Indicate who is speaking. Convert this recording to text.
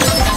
Speaker 1: time.